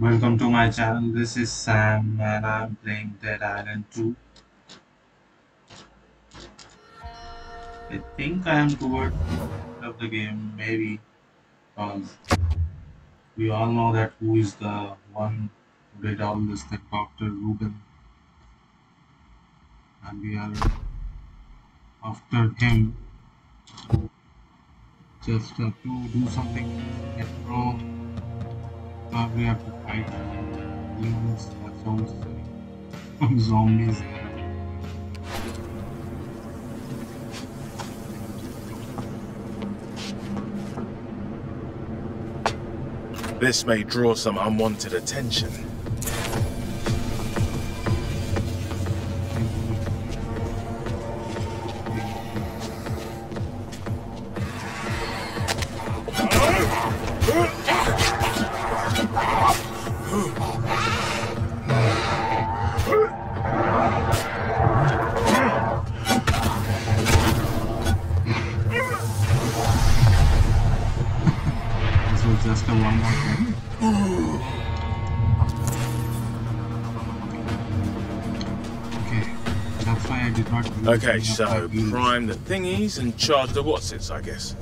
Welcome to my channel. This is Sam and I'm playing Dead Island 2. I think I am toward of the game, maybe, because we all know that who is the one who did all this, the Dr. Ruben, and we are after him just uh, to do something. Get pro. Probably have to fight demons. That sounds uh, zombies. This may draw some unwanted attention. Okay, so prime the thingies and charge the whatsits, I guess.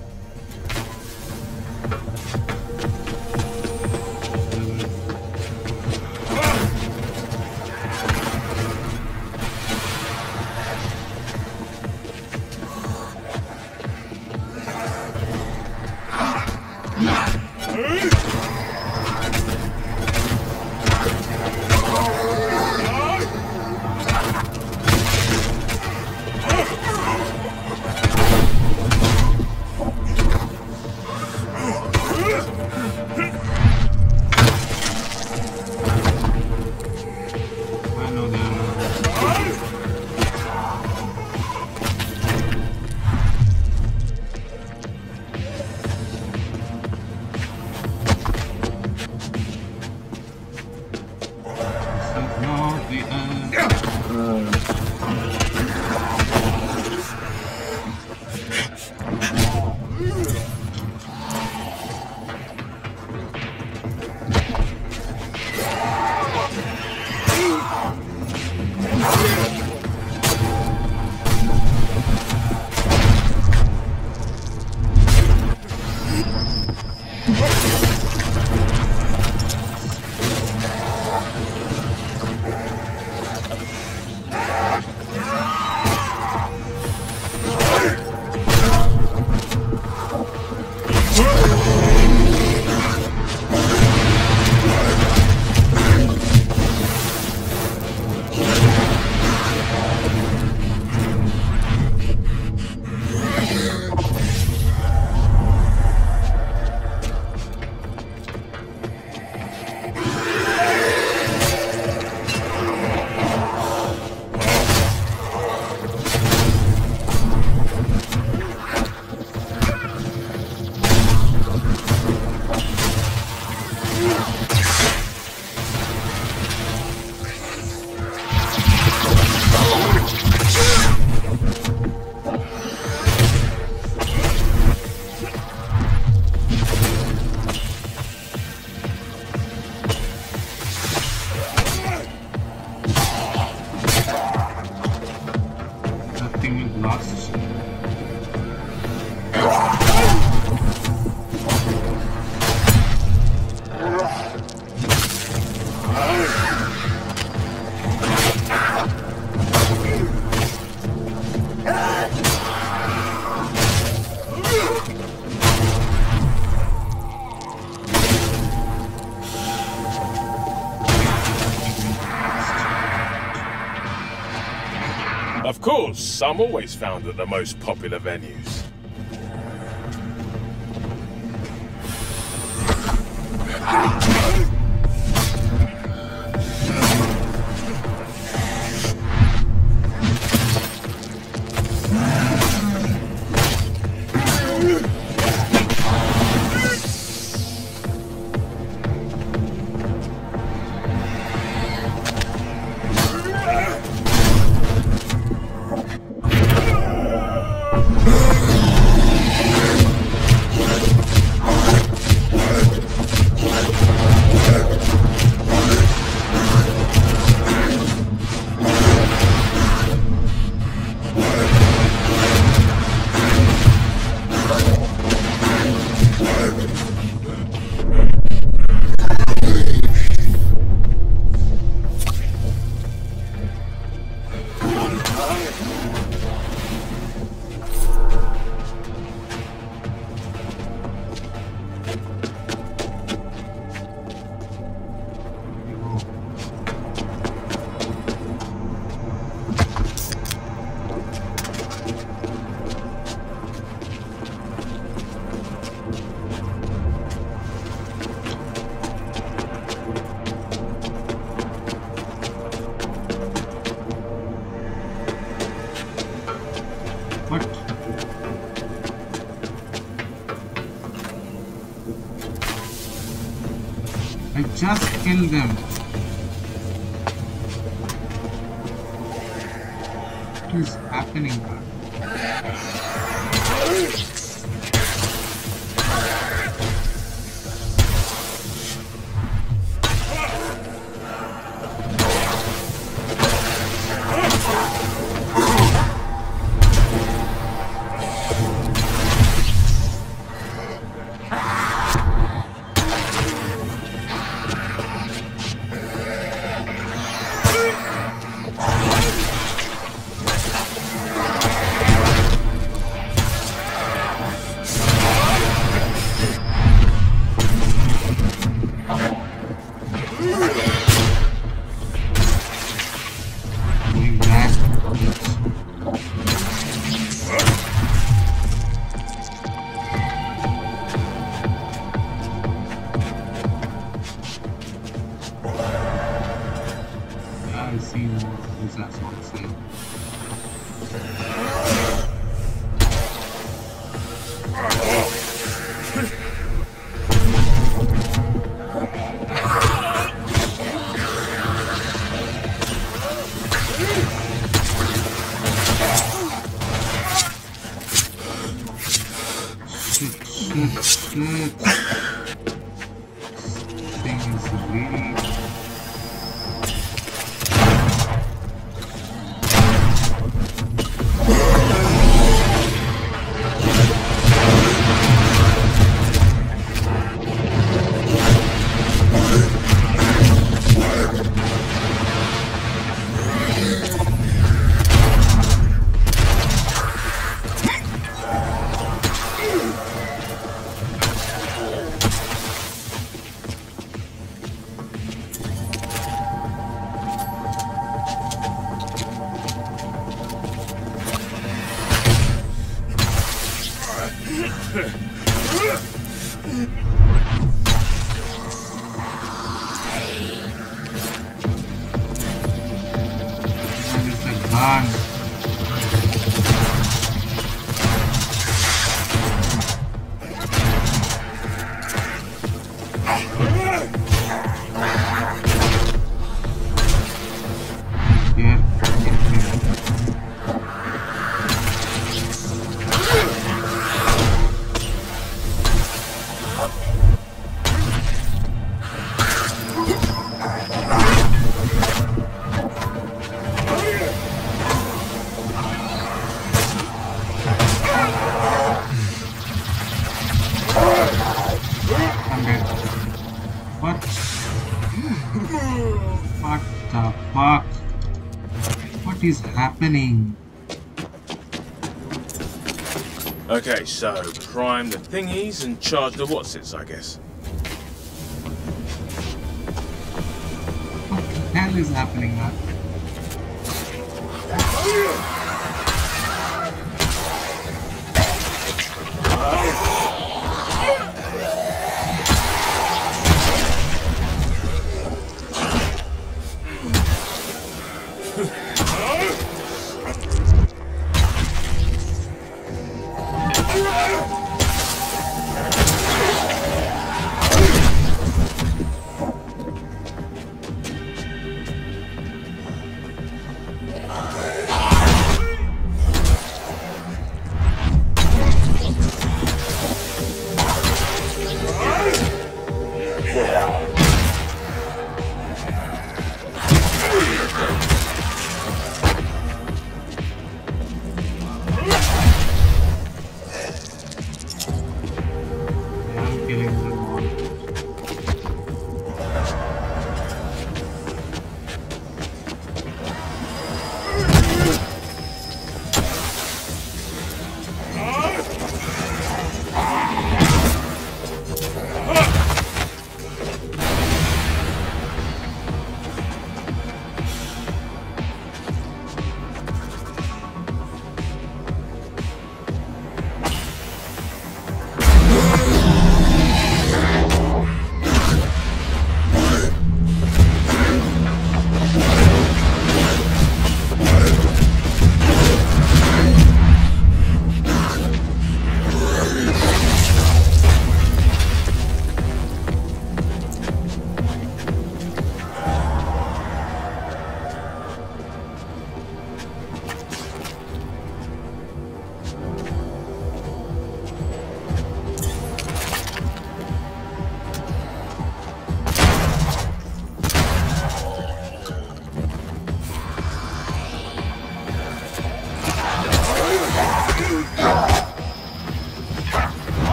I'm always found at the most popular venues. Killed them. What is happening? Thingies and charge the whatsits, I guess. What the hell is happening now?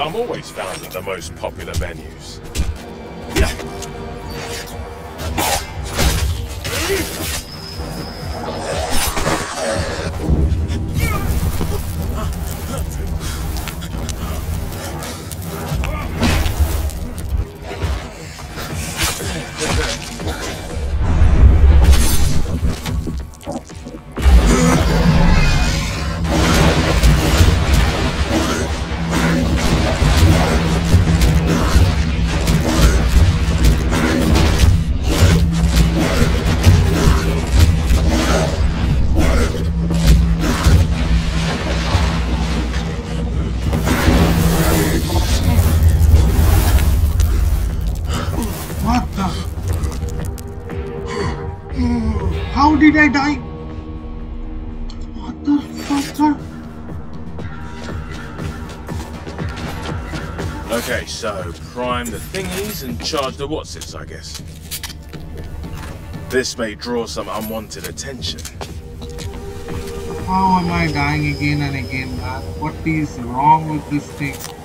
I'm always found at the most popular venues. Okay, so prime the thingies and charge the whatsits, I guess. This may draw some unwanted attention. How am I dying again and again, man? What is wrong with this thing?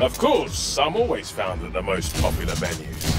Of course, I'm always found at the most popular venues.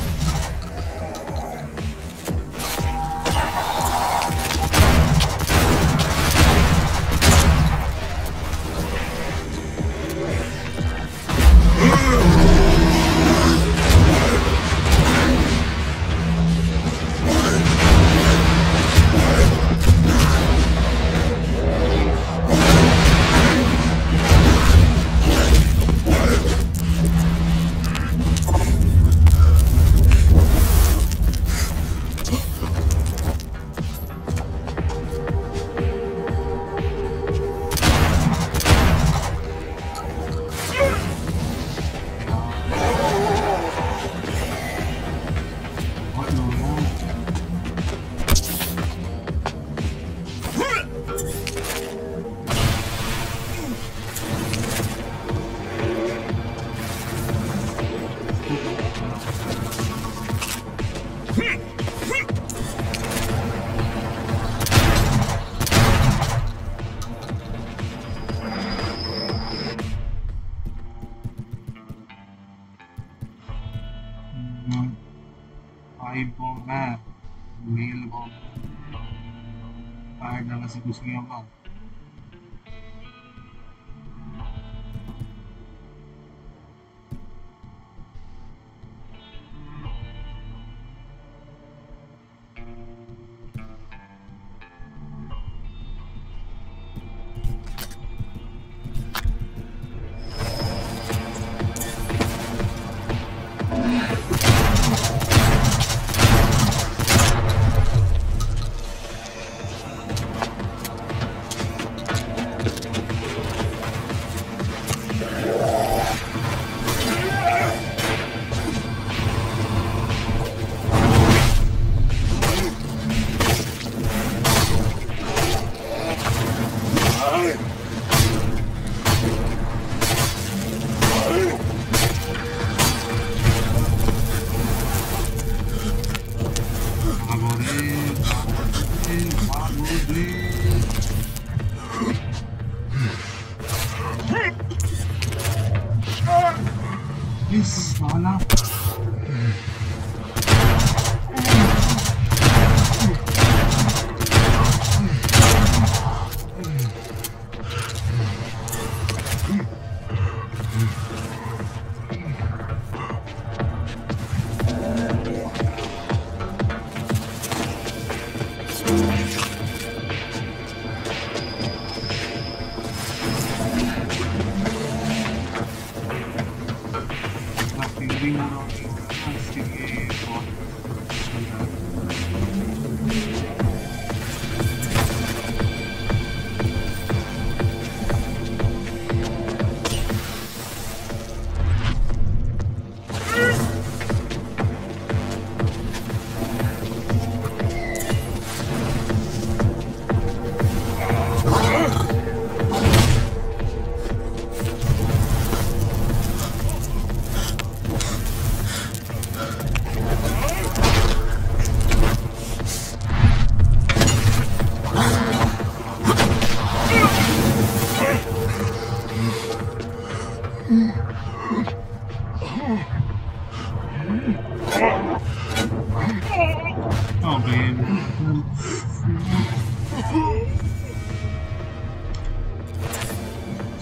Oh man.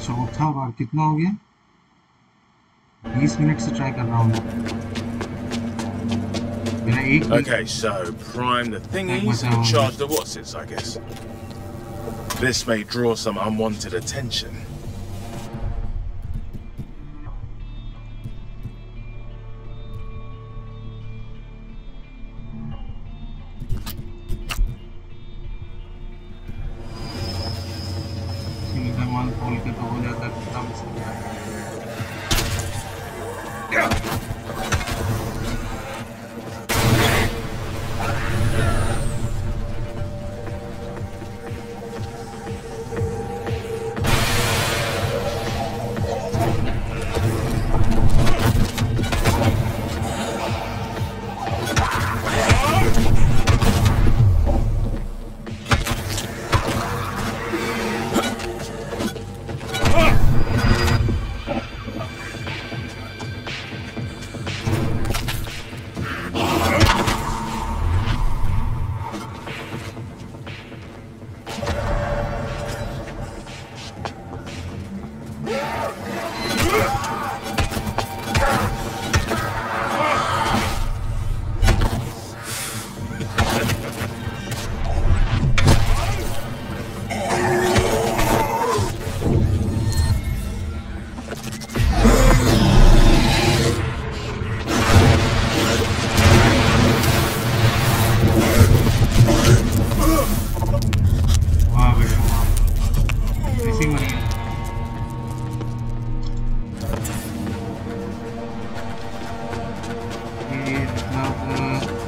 चौथा बार कितना हो गया बीस minute से try कर रहा हूँ मेरा एक minute Okay, so prime the thingies and charge the whatsits, I guess. This may draw some unwanted attention.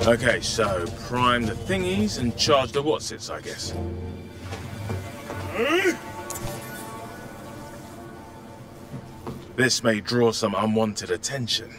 Okay, so prime the thingies and charge the whatsits, I guess. This may draw some unwanted attention.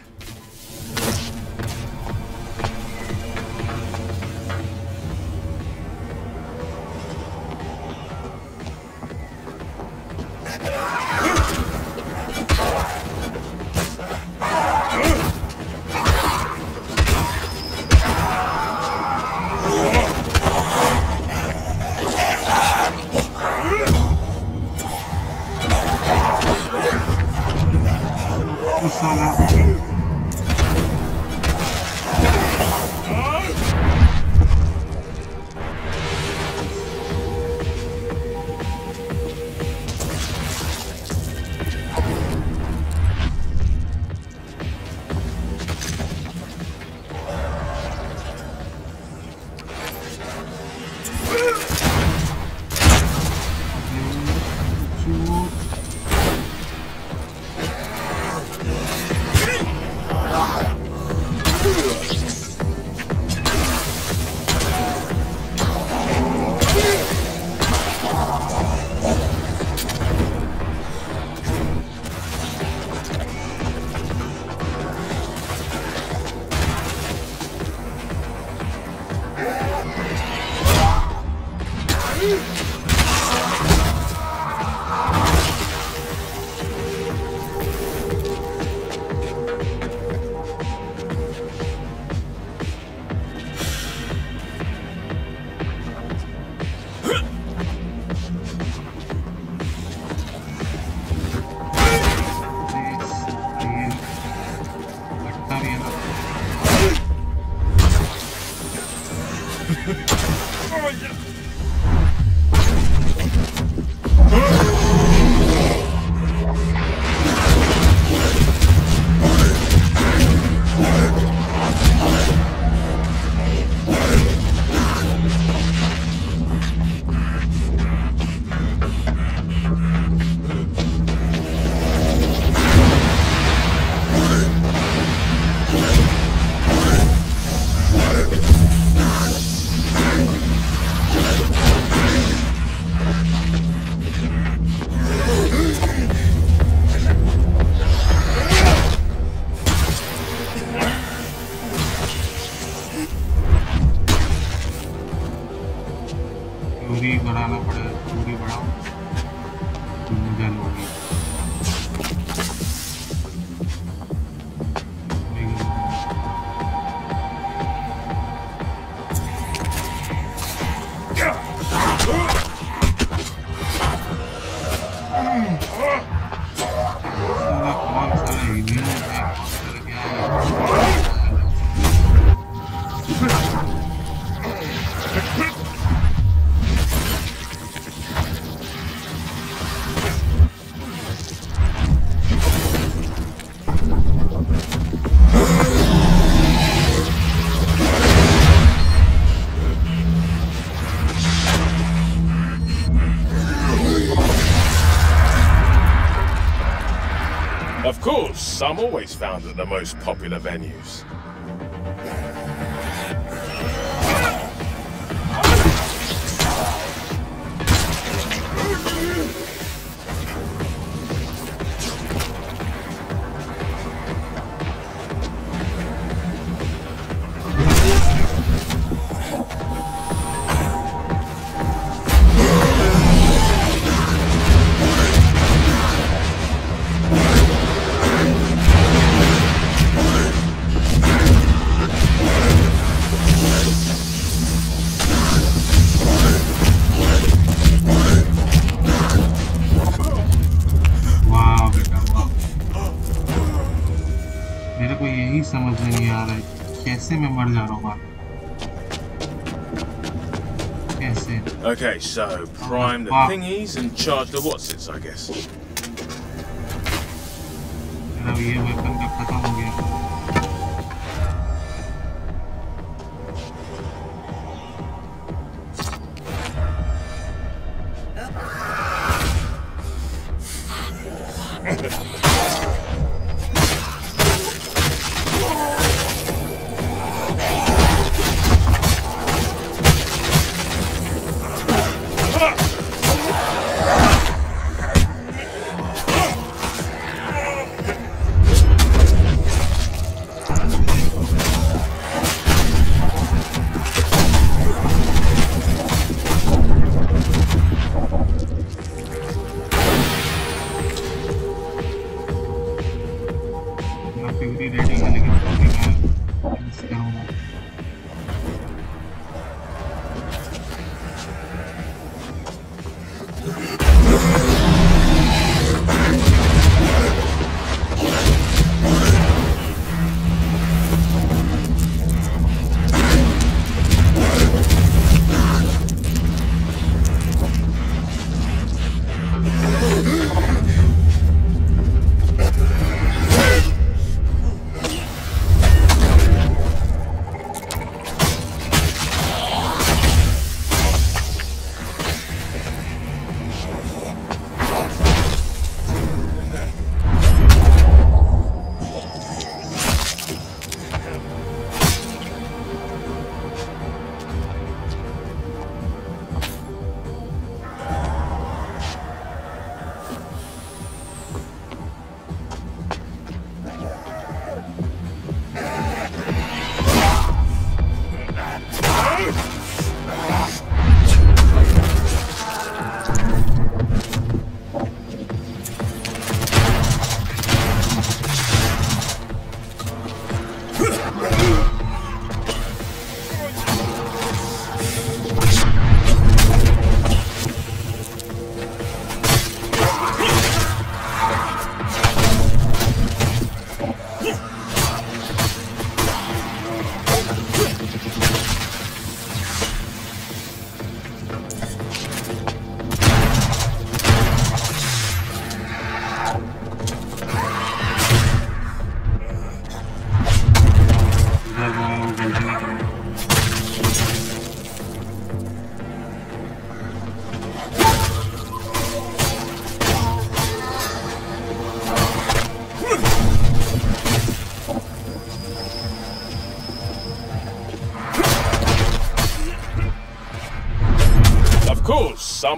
I'm always found at the most popular venues. So prime the thingies and charge the whatsits, I guess.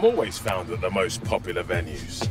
I'm always found at the most popular venues.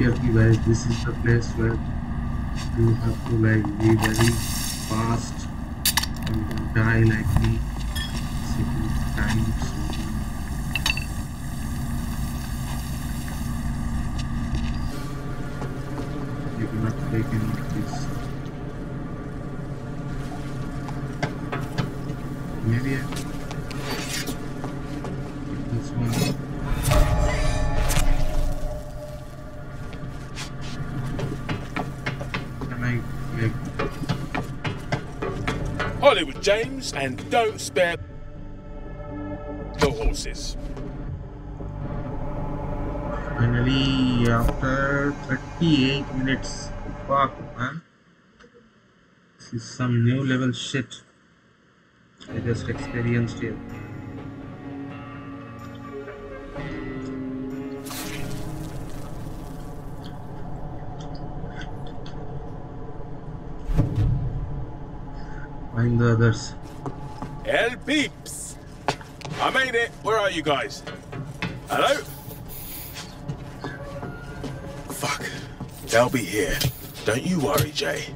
कि अभी guys this is the place where you have to like be very and don't spare the horses. Finally, after 38 minutes, fuck man. This is some new level shit I just experienced here. Find the others. El Peeps! I made it! Where are you guys? Hello? Fuck. They'll be here. Don't you worry, Jay.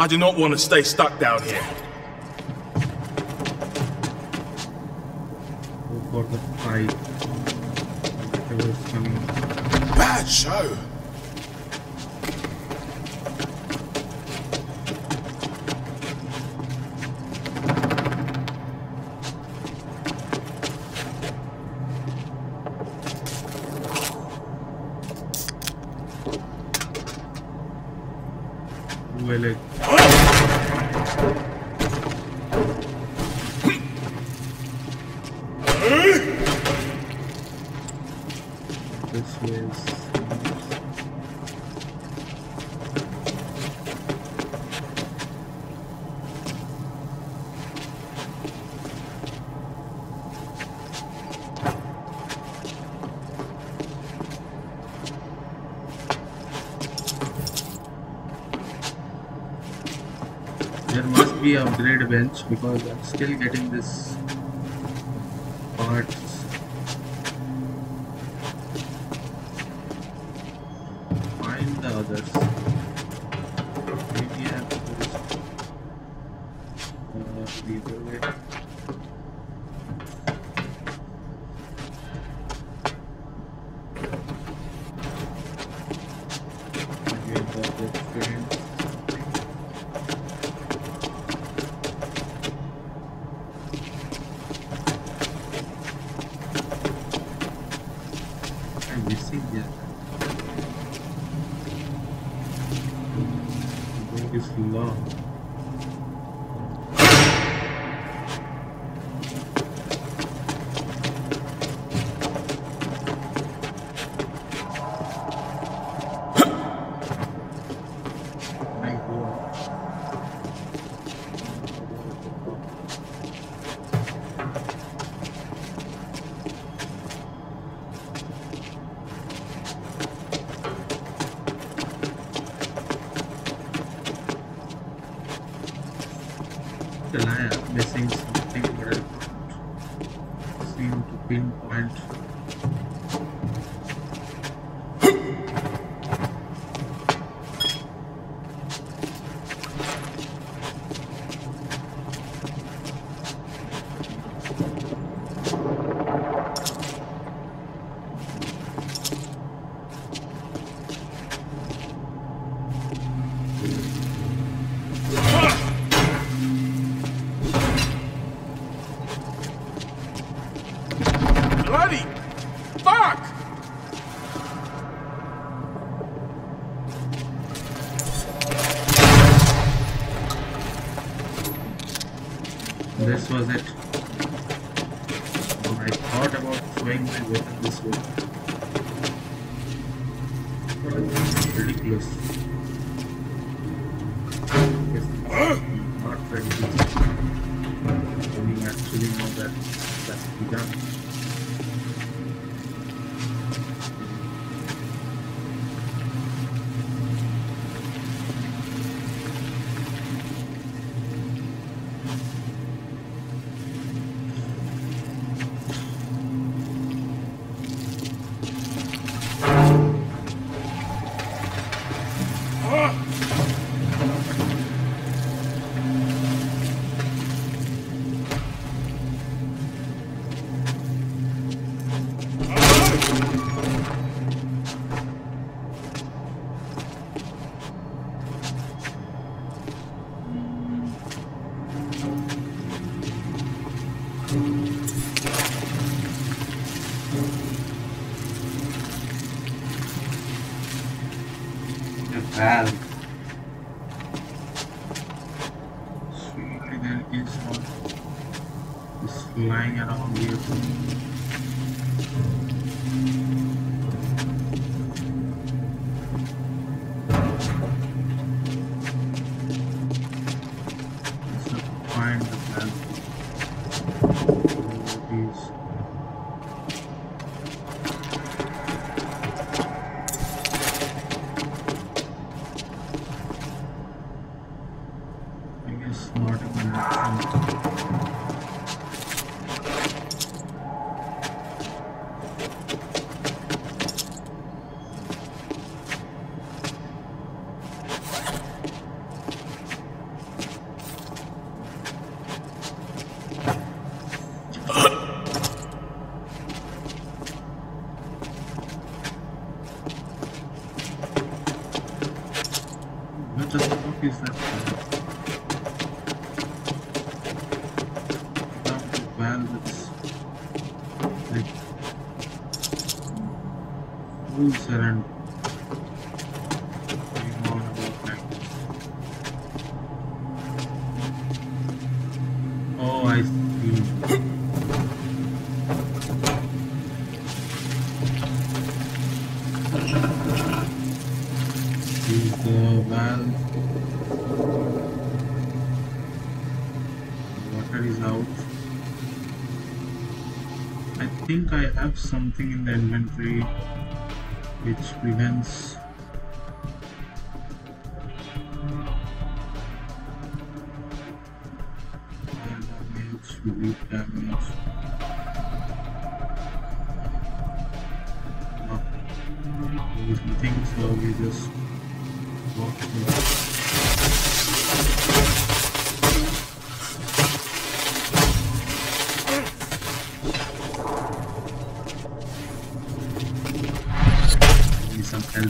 I do not want to stay stuck down here. this is. There must be a upgrade bench because I'm still getting this find them. think I have something in the inventory which prevents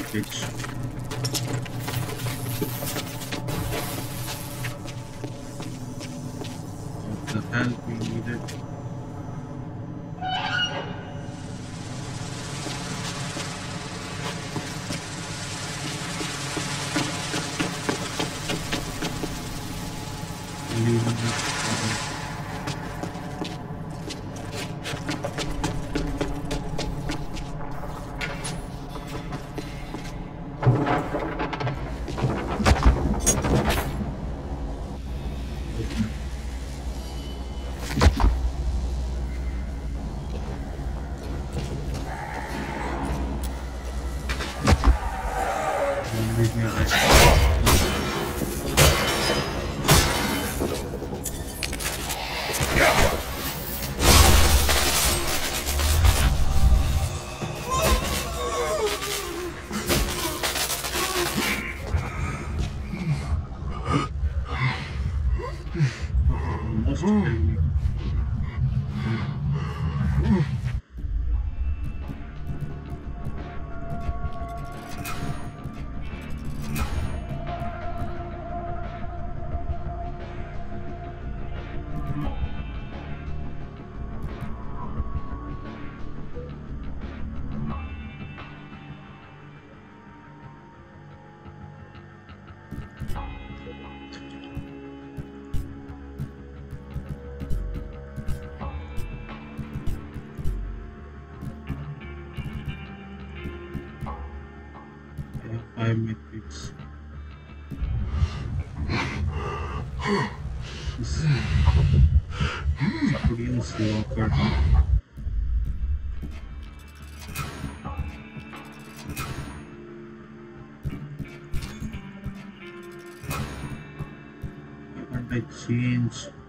pancakes. What the hell we needed? change.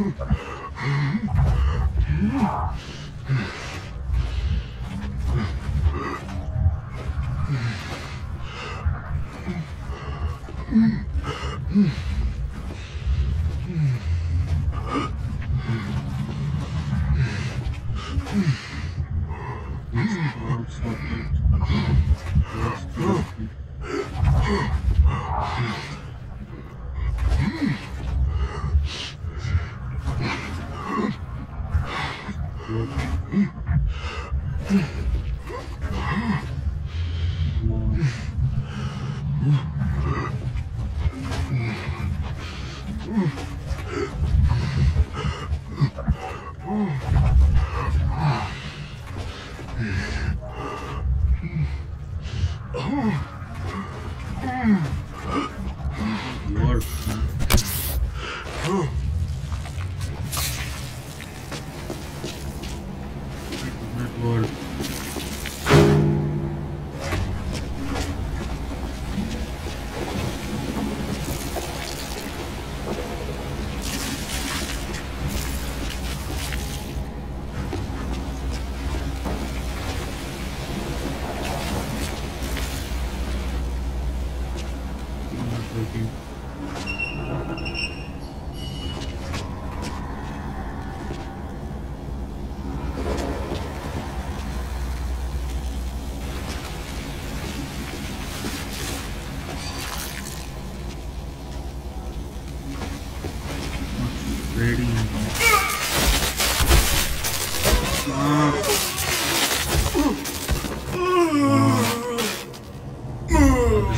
Mm-hmm.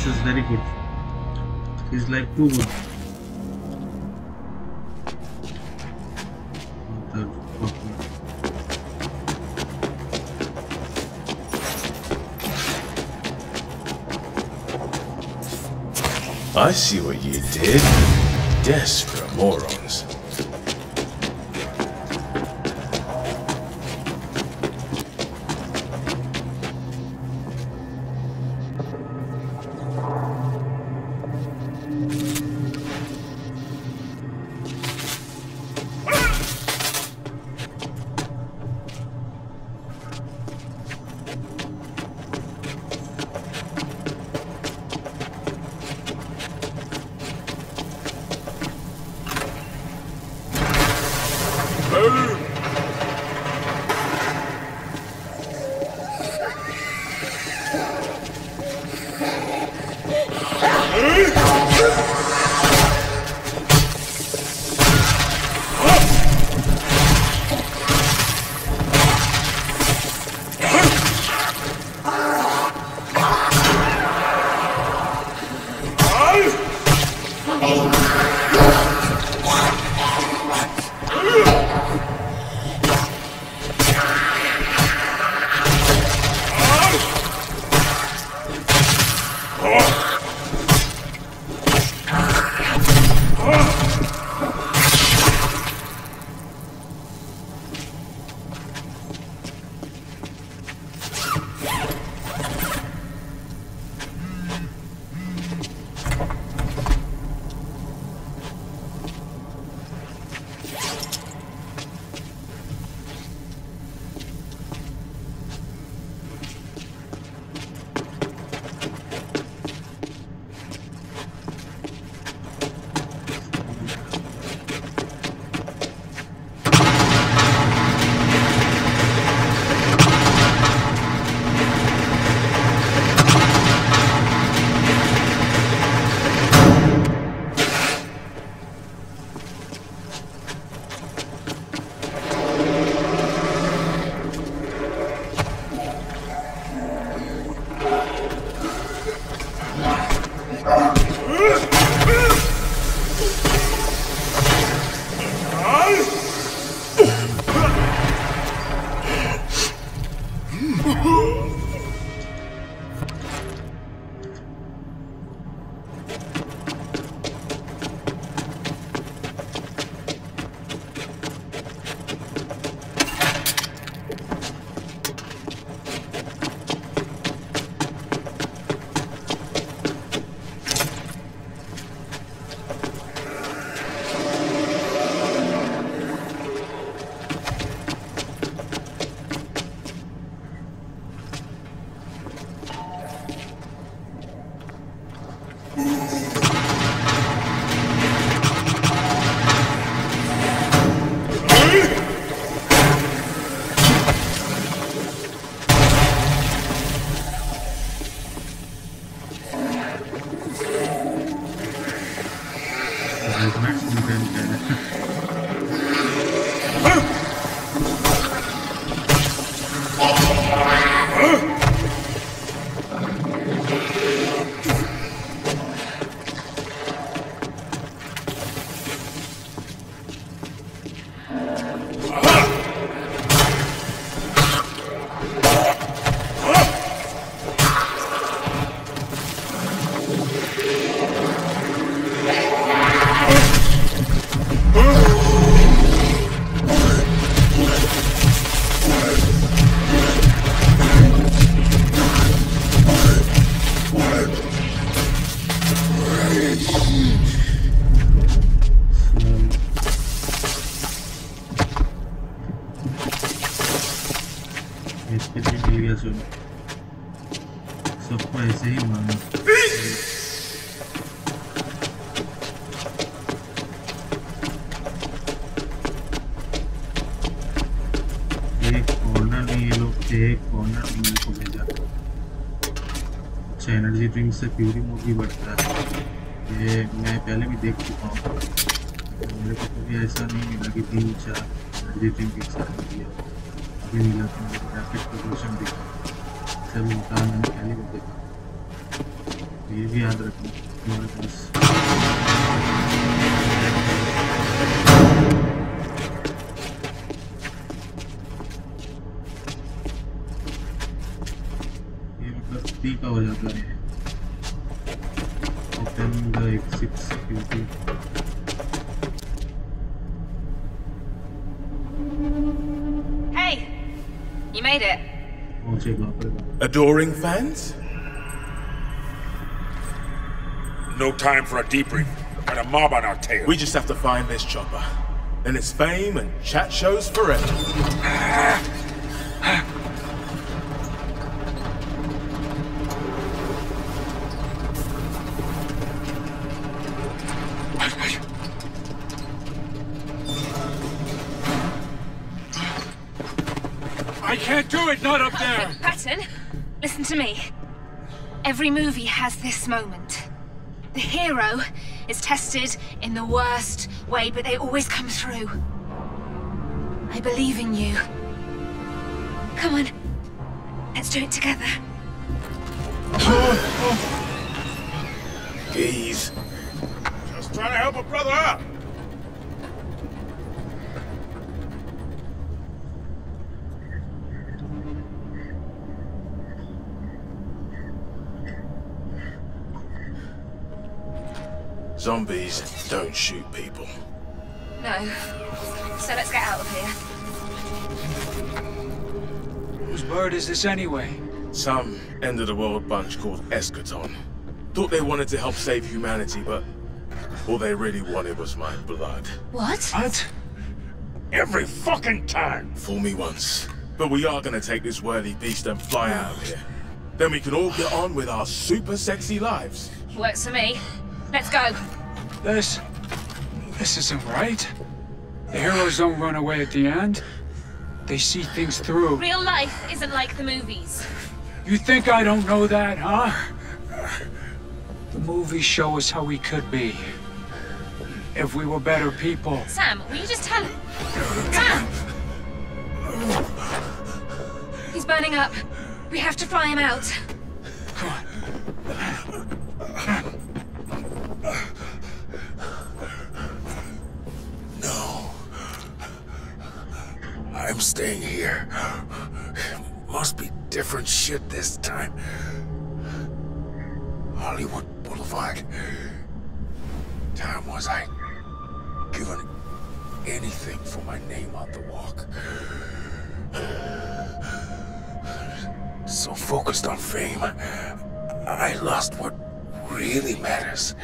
This is very good. He's like too good. I see what you did. Desperate morons. Ah! से प्यूरी भी बढ़ता है। ये मैं पहले भी देख चुका हूँ। मेरे को कभी ऐसा नहीं मिला कि तीन चार ड्रिंक एक साथ गया अभी मिला तो मेरे को ग्राफिक प्रदर्शन दिखा सब होता मैंने पहले भी देखा। ये भी याद रखना। तुम्हारे पास। मतलब का हो जाता है। it's. Hey! You made it. Adoring fans? No time for a debrief. Got a mob on our tail. We just have to find this chopper. Then it's fame and chat shows forever. can't do it, not up there. Patton, listen to me. Every movie has this moment. The hero is tested in the worst way, but they always come through. I believe in you. Come on. Let's do it together. Geez. Just trying to help a brother out. Zombies don't shoot people. No. So let's get out of here. Whose bird is this anyway? Some end of the world bunch called Eschaton. Thought they wanted to help save humanity, but all they really wanted was my blood. What? What? Every fucking time. Fool me once. But we are gonna take this worthy beast and fly out of here. Then we can all get on with our super sexy lives. Works for me. Let's go. This. This isn't right. The heroes don't run away at the end. They see things through. Real life isn't like the movies. You think I don't know that, huh? The movies show us how we could be. If we were better people. Sam, will you just tell Sam! He's burning up. We have to fly him out. Come on. No. I'm staying here. It must be different shit this time. Hollywood Boulevard. Time was I given anything for my name on the walk. So focused on fame, I lost what really matters.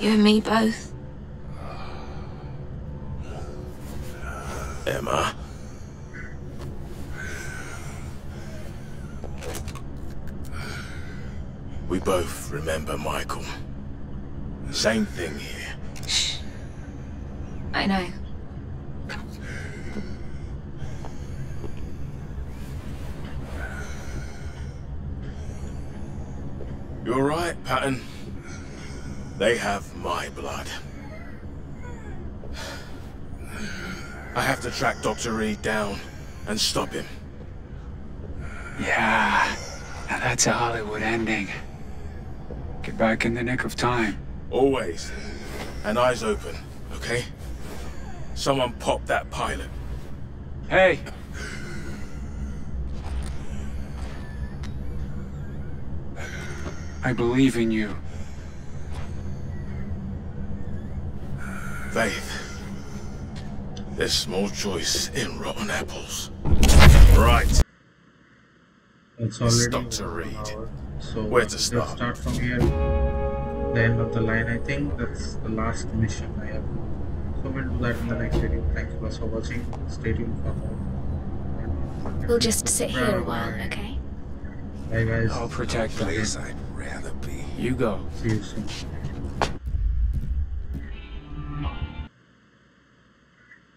You and me both. Emma. We both remember Michael. Same thing here. Shh. I know. Patton. They have my blood. I have to track Dr. Reed down and stop him. Yeah. Now that's a Hollywood ending. Get back in the nick of time. Always. And eyes open, okay? Someone pop that pilot. Hey! I believe in you. Faith. There's small choice in rotten apples. Right. It's already Dr. over an Reed. hour, So Where to let's start? start from here. The end of the line. I think that's the last mission I have. So we'll do that in the next video. Thanks guys for watching. Stay tuned for more. We'll just sit here a while, okay? Bye guys. I'll protect them. Place I'd rather be. You go. See you soon.